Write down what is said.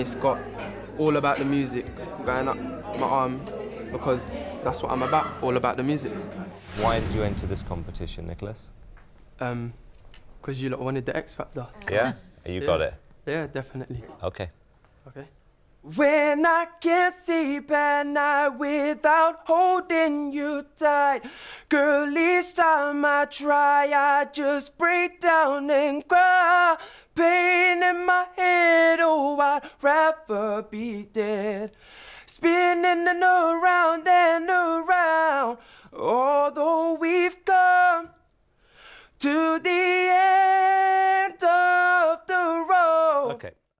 it's got all about the music going up my arm because that's what I'm about, all about the music. Why did you enter this competition, Nicholas? Um, because you lot wanted the X Factor. Yeah? You got it? Yeah, definitely. Okay. Okay. When I can't sleep at night without holding you tight, girl, each time I try, I just break down and cry. Head, oh, I'd rather be dead. Spinning and around